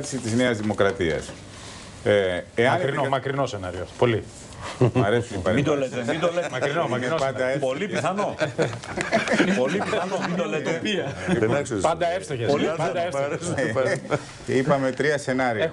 Τη Νέας Δημοκρατίας. Ε, εάν Μακρινό, μακρινό σενάριο. Πολύ. Μ' αρέσει η Μην το λέτε, μην το λέτε. Μακρινό, μακρινό. Πολύ πιθανό. Πολύ πιθανό, μην το λέτε. Δεν. Πάντα εύστοχε. Πάντα εύστοχες. Είπαμε τρία σενάρια.